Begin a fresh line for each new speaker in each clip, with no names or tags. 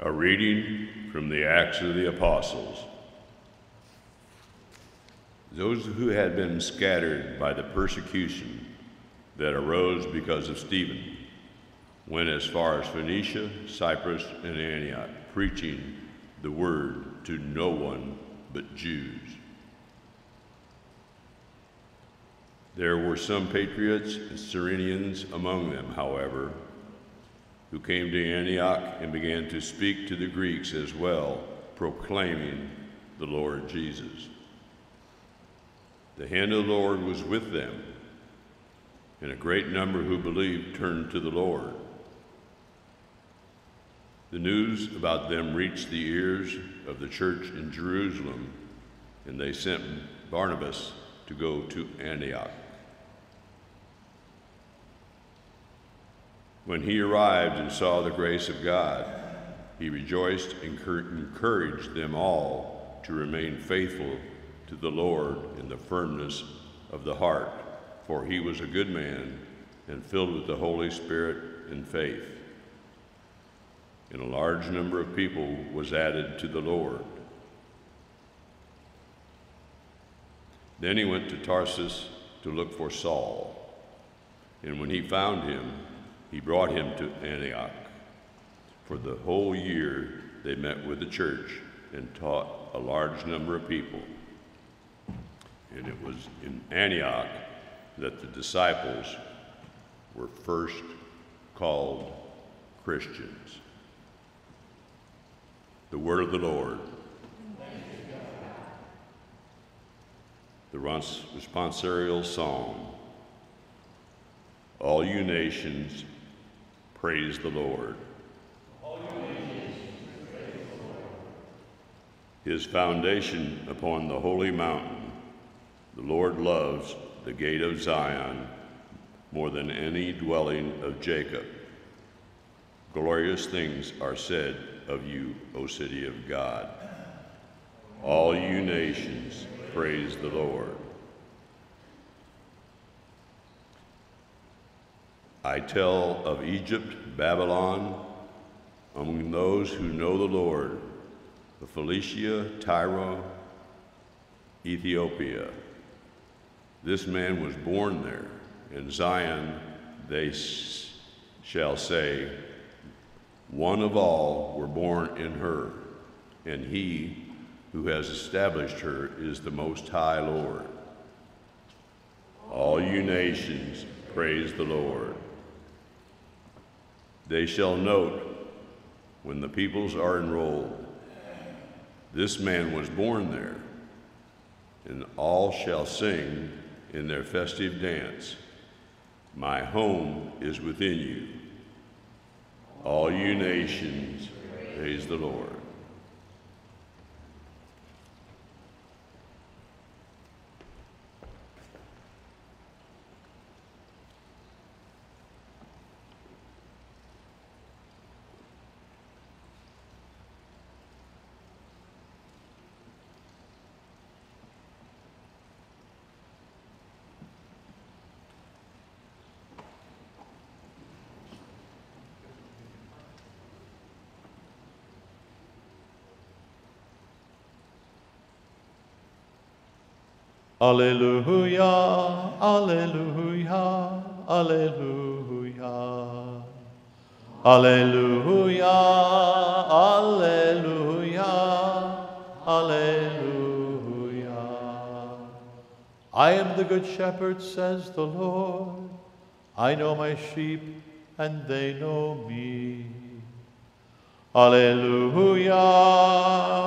A reading from the Acts of the Apostles. Those who had been scattered by the persecution that arose because of Stephen went as far as Phoenicia, Cyprus, and Antioch, preaching the word to no one but Jews. There were some Cypriots and Cyrenians among them, however, who came to Antioch and began to speak to the Greeks as well, proclaiming the Lord Jesus. The hand of the Lord was with them, and a great number who believed turned to the Lord. The news about them reached the ears of the church in Jerusalem, and they sent Barnabas to go to Antioch. When he arrived and saw the grace of God, he rejoiced and encouraged them all to remain faithful to the Lord in the firmness of the heart, for he was a good man and filled with the Holy Spirit and faith. And a large number of people was added to the Lord. Then he went to Tarsus to look for Saul. And when he found him, he brought him to Antioch. For the whole year they met with the church and taught a large number of people. And it was in Antioch that the disciples were first called Christians. The word of the Lord. The responsorial song. All you nations, Praise the Lord. His foundation upon the holy mountain. The Lord loves the gate of Zion more than any dwelling of Jacob. Glorious things are said of you, O city of God. All you nations, praise the Lord. I tell of Egypt, Babylon, among those who know the Lord, of Philistia, Tyre, Ethiopia. This man was born there. In Zion they shall say, One of all were born in her, and he who has established her is the Most High Lord. All you nations, praise the Lord. They shall note when the peoples are enrolled. This man was born there, and all shall sing in their festive dance. My home is within you. All you nations, praise the Lord.
Alleluia, Alleluia, Alleluia. Alleluia, Alleluia, Alleluia. I am the good shepherd, says the Lord. I know my sheep, and they know me. Alleluia,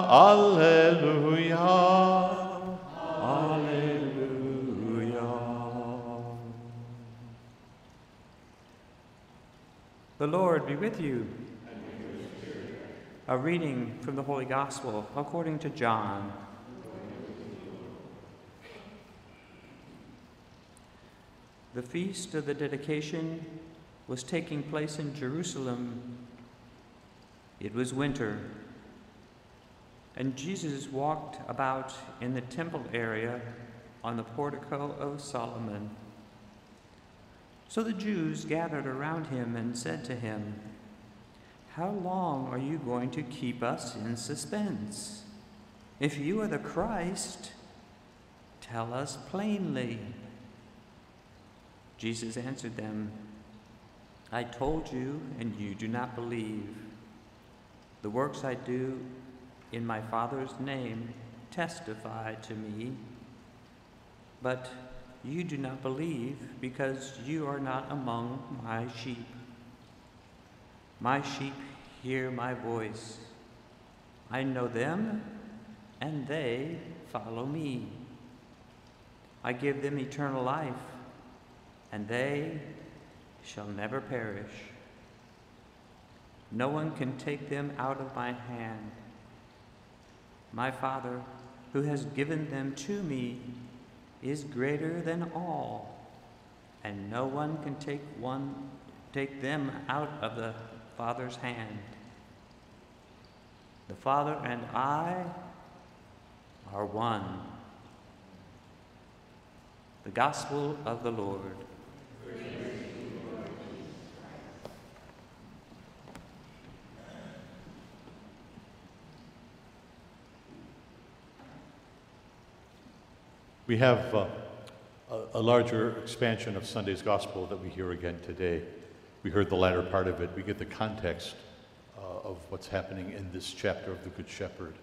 Alleluia.
The Lord be with you. A reading from the Holy Gospel according to John. The feast of the dedication was taking place in Jerusalem. It was winter, and Jesus walked about in the temple area on the portico of Solomon. So the Jews gathered around him and said to him, How long are you going to keep us in suspense? If you are the Christ, tell us plainly. Jesus answered them, I told you, and you do not believe. The works I do in my Father's name testify to me, but you do not believe because you are not among my sheep. My sheep hear my voice. I know them, and they follow me. I give them eternal life, and they shall never perish. No one can take them out of my hand. My Father, who has given them to me, is greater than all, and no one can take one take them out of the Father's hand. The Father and I are one. The Gospel of the Lord.
We have uh, a, a larger expansion of Sunday's gospel that we hear again today. We heard the latter part of it. We get the context uh, of what's happening in this chapter of the Good Shepherd.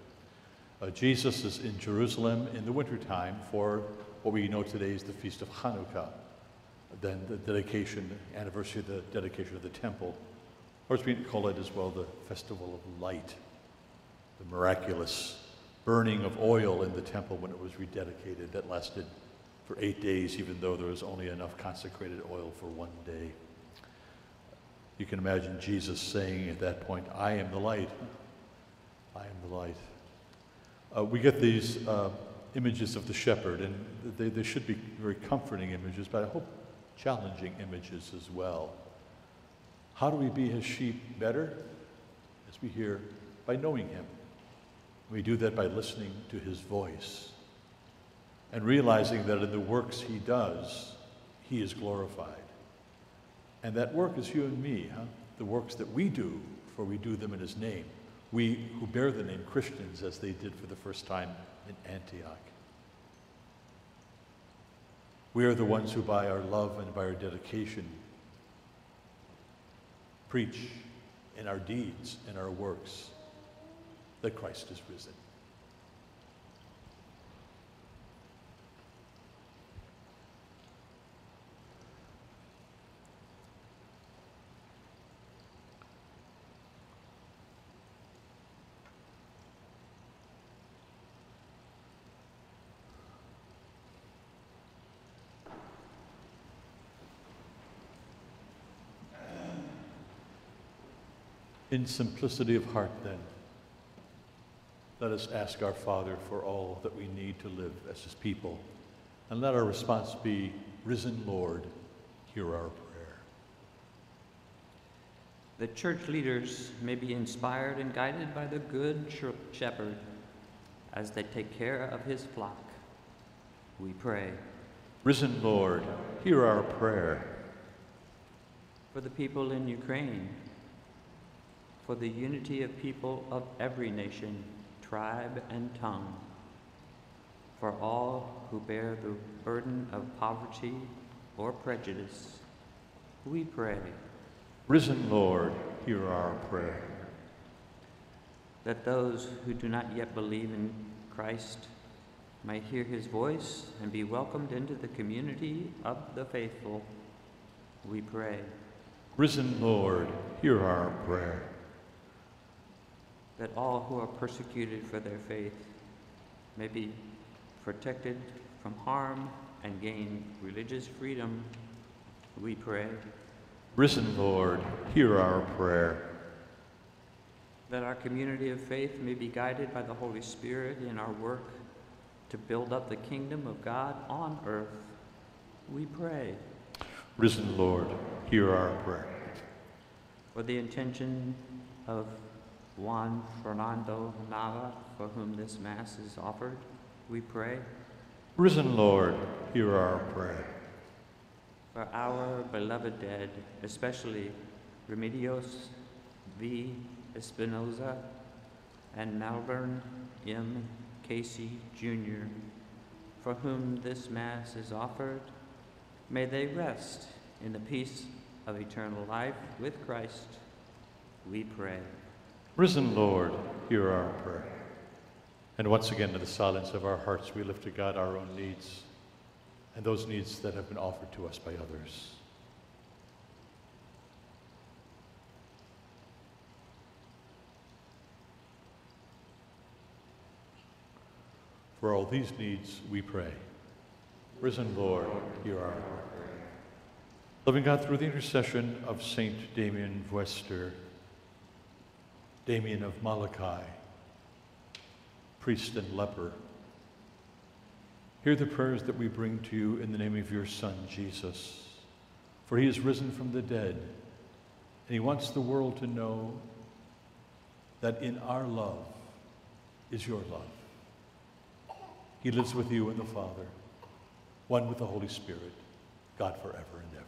Uh, Jesus is in Jerusalem in the wintertime for what we know today is the Feast of Hanukkah, then the dedication, anniversary of the dedication of the temple, or as we call it as well, the Festival of Light, the miraculous burning of oil in the temple when it was rededicated that lasted for eight days, even though there was only enough consecrated oil for one day. You can imagine Jesus saying at that point, I am the light. I am the light. Uh, we get these uh, images of the shepherd, and they, they should be very comforting images, but I hope challenging images as well. How do we be his sheep better? As we hear, by knowing him. We do that by listening to his voice and realizing that in the works he does, he is glorified. And that work is you and me, huh? The works that we do, for we do them in his name. We who bear the name Christians, as they did for the first time in Antioch. We are the ones who, by our love and by our dedication, preach in our deeds and our works that Christ is risen. In simplicity of heart, then, let us ask our Father for all that we need to live as His people. And let our response be, Risen Lord, hear our prayer.
The church leaders may be inspired and guided by the Good Shepherd as they take care of his flock. We pray.
Risen Lord, hear our prayer.
For the people in Ukraine, for the unity of people of every nation, tribe, and tongue, for all who bear the burden of poverty or prejudice, we pray.
Risen Lord, hear our prayer.
That those who do not yet believe in Christ might hear his voice and be welcomed into the community of the faithful, we pray.
Risen Lord, hear our prayer
that all who are persecuted for their faith may be protected from harm and gain religious freedom, we pray.
Risen Lord, hear our prayer.
That our community of faith may be guided by the Holy Spirit in our work to build up the kingdom of God on earth, we pray.
Risen Lord, hear our prayer.
For the intention of Juan Fernando Nava, for whom this Mass is offered, we pray.
Risen Lord, hear our prayer.
For our beloved dead, especially Remedios V. Espinoza, and Malvern M. Casey Jr., for whom this Mass is offered, may they rest in the peace of eternal life with Christ, we pray.
Risen Lord, hear our prayer. And once again, in the silence of our hearts, we lift to God our own needs and those needs that have been offered to us by others. For all these needs, we pray. Risen Lord, hear our prayer. Loving God, through the intercession of Saint Damien Wester, Damien of Molokai, priest and leper, hear the prayers that we bring to you in the name of your Son, Jesus. For he is risen from the dead, and he wants the world to know that in our love is your love. He lives with you and the Father, one with the Holy Spirit, God forever and ever.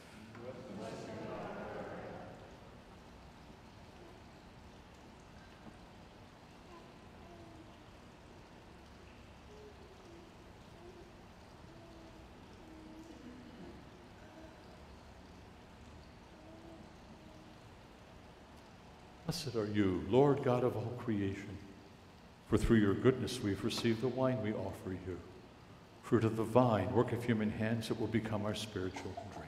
Blessed are you, Lord God of all creation, for through your goodness we have received the wine we offer you, fruit of the vine, work of human hands, it will become our spiritual drink.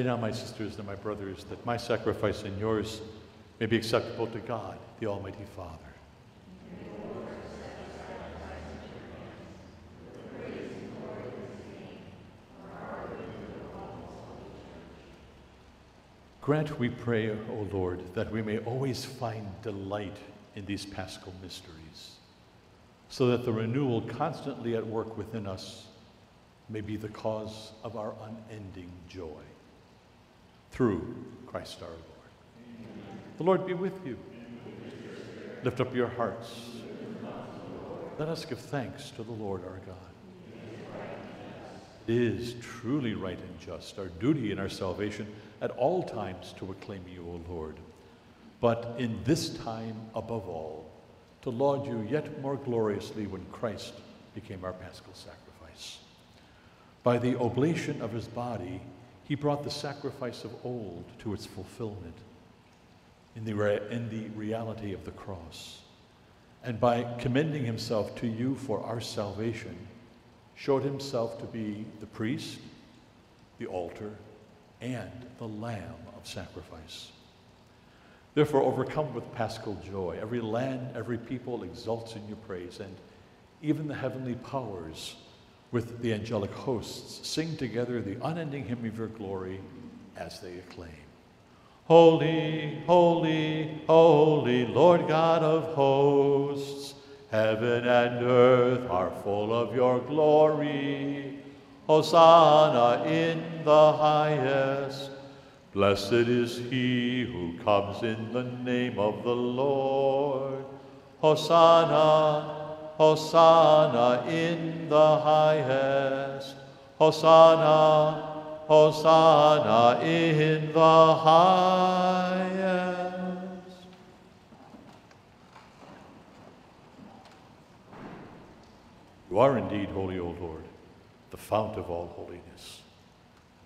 Pray now, my sisters and my brothers, that my sacrifice and yours may be acceptable to God, the Almighty Father. Grant, we pray, O Lord, that we may always find delight in these paschal mysteries, so that the renewal constantly at work within us may be the cause of our unending joy through Christ our Lord. Amen. The Lord be with you. Lift up your hearts. Let us give thanks to the Lord our God. It is truly right and just, our duty and our salvation at all times to acclaim you, O Lord. But in this time above all, to laud you yet more gloriously when Christ became our paschal sacrifice. By the oblation of his body, he brought the sacrifice of old to its fulfillment in the, in the reality of the cross. And by commending himself to you for our salvation, showed himself to be the priest, the altar, and the lamb of sacrifice. Therefore, overcome with paschal joy, every land, every people exults in your praise, and even the heavenly powers with the angelic hosts sing together the unending hymn of your glory as they acclaim. Holy, holy, holy, Lord God of hosts, heaven and earth are full of your glory. Hosanna in the highest. Blessed is he who comes in the name of the Lord. Hosanna, Hosanna in the highest. Hosanna, Hosanna in the highest. You are indeed holy, O Lord, the fount of all holiness.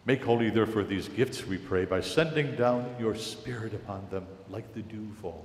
Make holy, therefore, these gifts, we pray, by sending down your Spirit upon them like the dewfall,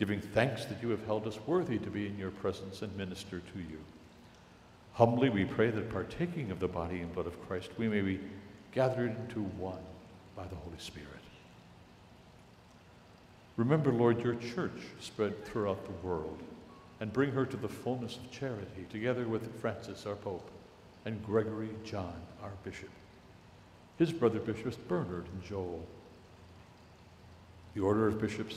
giving thanks that you have held us worthy to be in your presence and minister to you. Humbly we pray that partaking of the body and blood of Christ, we may be gathered into one by the Holy Spirit. Remember, Lord, your church spread throughout the world and bring her to the fullness of charity, together with Francis, our Pope, and Gregory John, our Bishop, his brother bishops Bernard and Joel, the order of bishops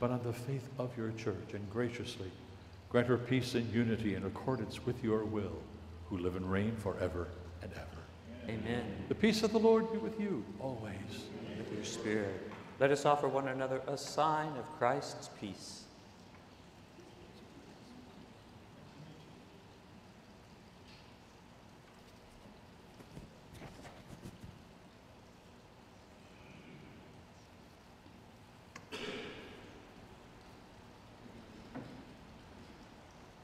but on the faith of your church, and graciously grant her peace and unity in accordance with your will, who live and reign forever and ever.
Amen.
The peace of the Lord be with you always.
With your spirit. Let us offer one another a sign of Christ's peace.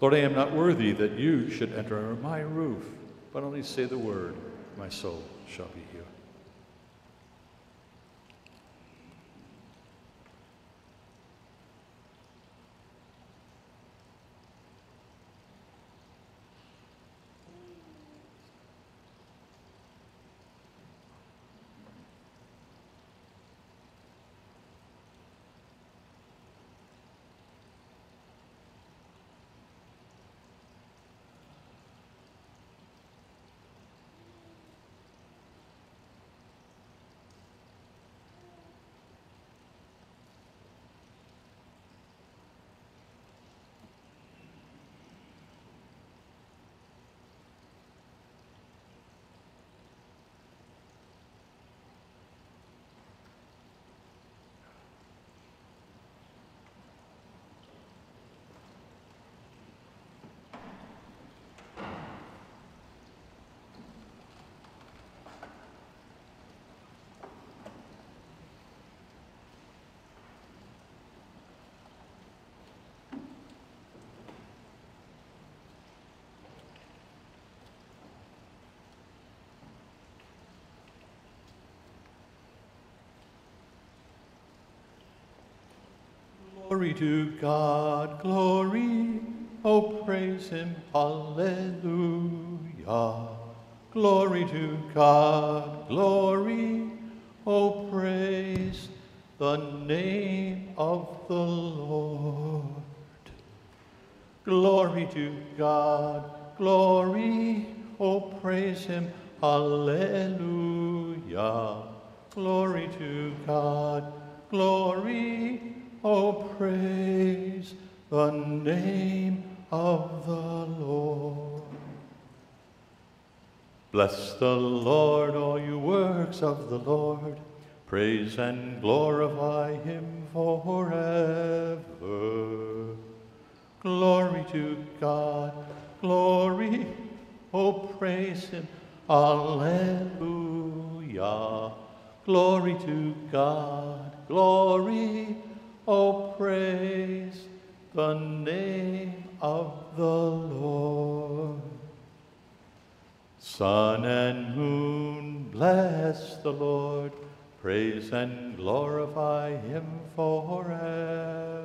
Lord, I am not worthy that you should enter under my roof, but only say the word, my soul shall be healed. Glory to God, glory, oh praise him, hallelujah. Glory to God, glory, oh praise the name of the Lord. Glory to God, glory, oh praise him, hallelujah. Glory to God, glory, oh praise the name of the Lord. Bless the Lord, all you works of the Lord. Praise and glorify him forever. Glory to God, glory, oh praise him, alleluia. Glory to God, glory, oh praise the name of the Lord. Sun and moon, bless the Lord. Praise and glorify him forever.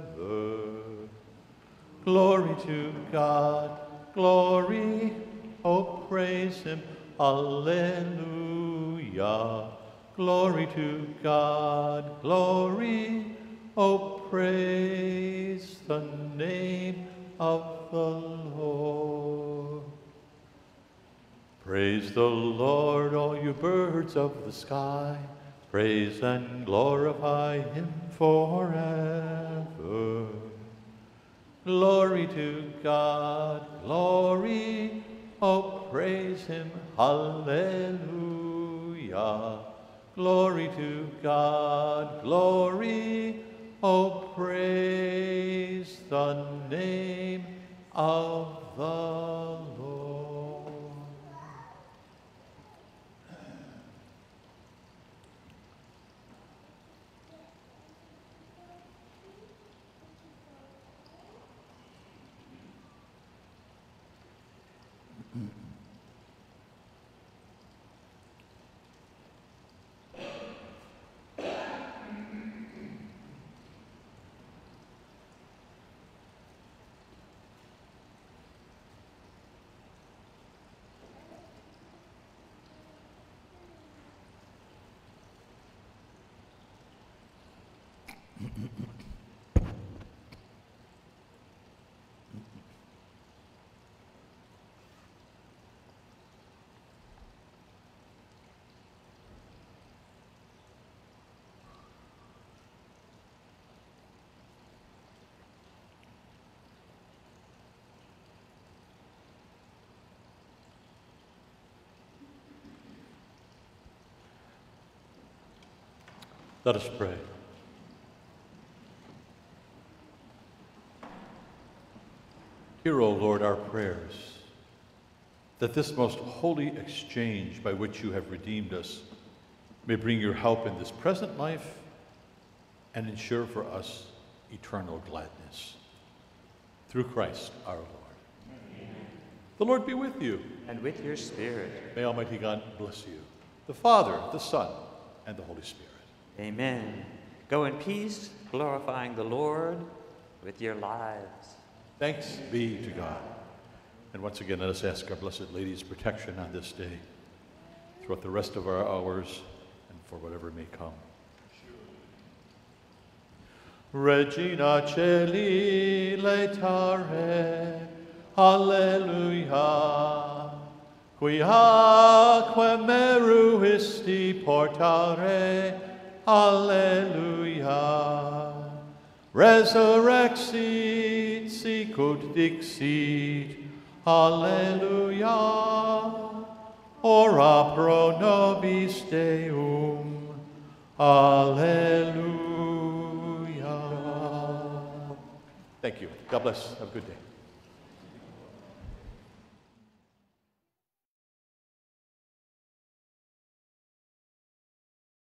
Glory to God, glory, oh praise him, alleluia. Glory to God, glory, oh praise the name of the Lord. Praise the Lord, all you birds of the sky. Praise and glorify him forever. Glory to God, glory, oh praise him, hallelujah. Glory to God, glory, oh praise the name of the Let us pray. Hear, O Lord, our prayers, that this most holy exchange by which you have redeemed us may bring your help in this present life and ensure for us eternal gladness. Through Christ our Lord. The Lord be with you.
And with your spirit.
May Almighty God bless you, the Father, the Son, and the Holy Spirit.
Amen. Go in peace, glorifying the Lord with your lives.
Thanks be to God. And once again, let us ask our Blessed Lady's protection on this day, throughout the rest of our hours, and for whatever may come. Regina Caeli laetare, Alleluia. Quia meruisti portare, Alleluia. Resurrexit, sicut dixit, Alleluia. Ora pro nobis Deum, Alleluia. Thank you. God bless. Have a good day.